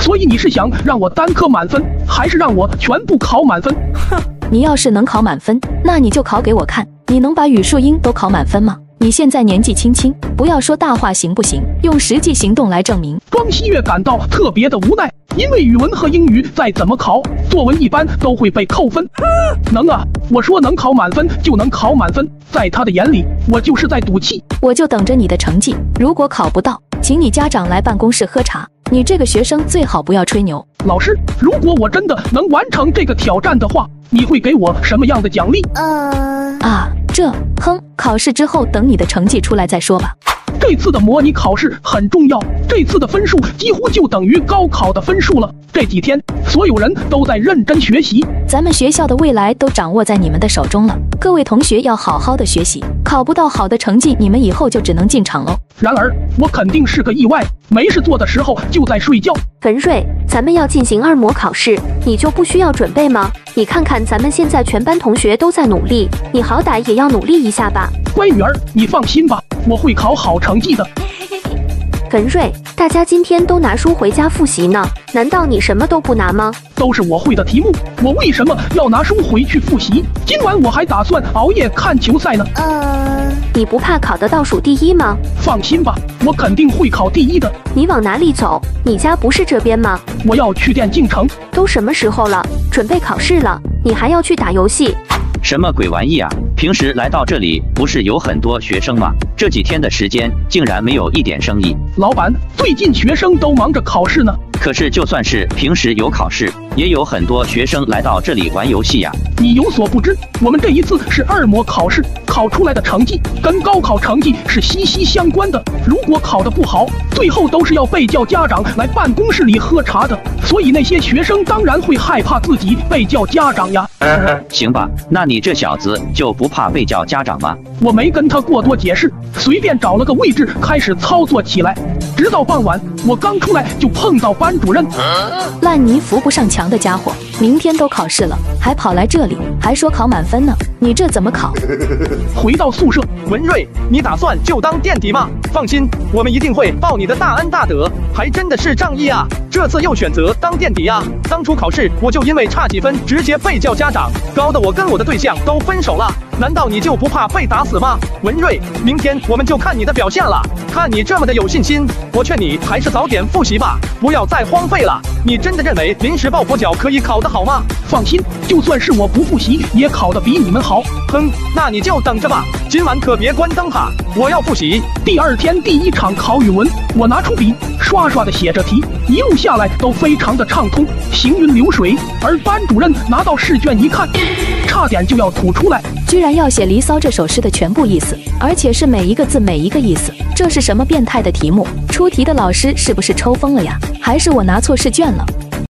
所以你是想让我单科满分，还是让我全部考满分？哼你要是能考满分，那你就考给我看，你能把语数英都考满分吗？你现在年纪轻轻，不要说大话行不行？用实际行动来证明。庄希月感到特别的无奈，因为语文和英语再怎么考，作文一般都会被扣分。能啊，我说能考满分就能考满分，在他的眼里，我就是在赌气。我就等着你的成绩，如果考不到，请你家长来办公室喝茶。你这个学生最好不要吹牛。老师，如果我真的能完成这个挑战的话，你会给我什么样的奖励？啊，这，哼，考试之后等你的成绩出来再说吧。这次的模拟考试很重要，这次的分数几乎就等于高考的分数了。这几天，所有人都在认真学习，咱们学校的未来都掌握在你们的手中了。各位同学要好好的学习，考不到好的成绩，你们以后就只能进厂喽。然而，我肯定是个意外，没事做的时候就在睡觉。文瑞，咱们要进行二模考试，你就不需要准备吗？你看看咱们现在全班同学都在努力，你好歹也要努力一下吧。乖女儿，你放心吧，我会考好成绩的。文瑞，大家今天都拿书回家复习呢，难道你什么都不拿吗？都是我会的题目，我为什么要拿书回去复习？今晚我还打算熬夜看球赛呢。呃你不怕考得倒数第一吗？放心吧，我肯定会考第一的。你往哪里走？你家不是这边吗？我要去电竞城。都什么时候了，准备考试了，你还要去打游戏？什么鬼玩意啊！平时来到这里不是有很多学生吗？这几天的时间竟然没有一点生意。老板，最近学生都忙着考试呢。可是就算是平时有考试，也有很多学生来到这里玩游戏呀。你有所不知，我们这一次是二模考试，考出来的成绩跟高考成绩是息息相关的。如果考得不好，最后都是要被叫家长来办公室里喝茶的。所以那些学生当然会害怕自己被叫家长呀。行吧，那你这小子就不怕被叫家长吗？我没跟他过多解释，随便找了个位置开始操作起来。直到傍晚，我刚出来就碰到班主任。烂泥扶不上墙强的家伙，明天都考试了，还跑来这里，还说考满分呢？你这怎么考？回到宿舍，文瑞，你打算就当垫底吗？放心，我们一定会报你的大恩大德，还真的是仗义啊！这次又选择当垫底啊！当初考试我就因为差几分直接被叫家长，搞得我跟我的对象都分手了。难道你就不怕被打死吗？文瑞，明天我们就看你的表现了。看你这么的有信心，我劝你还是早点复习吧，不要再荒废了。你真的认为临时抱佛脚可以考得好吗？放心，就算是我不复习，也考得比你们好。哼，那你就等着吧。今晚可别关灯哈，我要复习。第二天第一场考语文，我拿出笔，刷刷的写着题，一路下来都非常的畅通，行云流水。而班主任拿到试卷一看，差点就要吐出来，居然要写《离骚》这首诗的全部意思，而且是每一个字每一个意思。这是什么变态的题目？出题的老师是不是抽风了呀？还是我拿错试卷了？